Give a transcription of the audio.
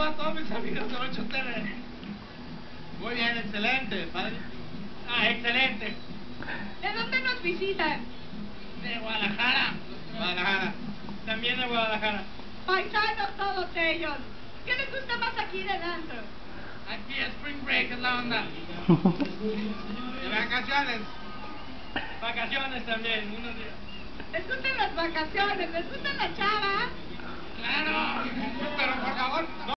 saludo a todos mis amigos de 8 TV. Muy bien, excelente. Padre. Ah, excelente. ¿De dónde nos visitan? De Guadalajara. Guadalajara. También de Guadalajara. Paisanos todos ellos. ¿Qué les gusta más aquí de dentro? Aquí es Spring Break es la onda. De vacaciones. Vacaciones también, unos días. ¿Les gustan las vacaciones? ¿Les gusta la chava?